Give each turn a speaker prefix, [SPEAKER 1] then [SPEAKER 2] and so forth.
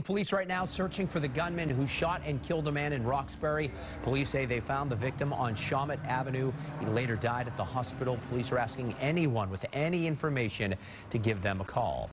[SPEAKER 1] Police right now searching for the gunman who shot and killed a man in Roxbury. Police say they found the victim on Shawmut Avenue. He later died at the hospital. Police are asking anyone with any information to give them a call.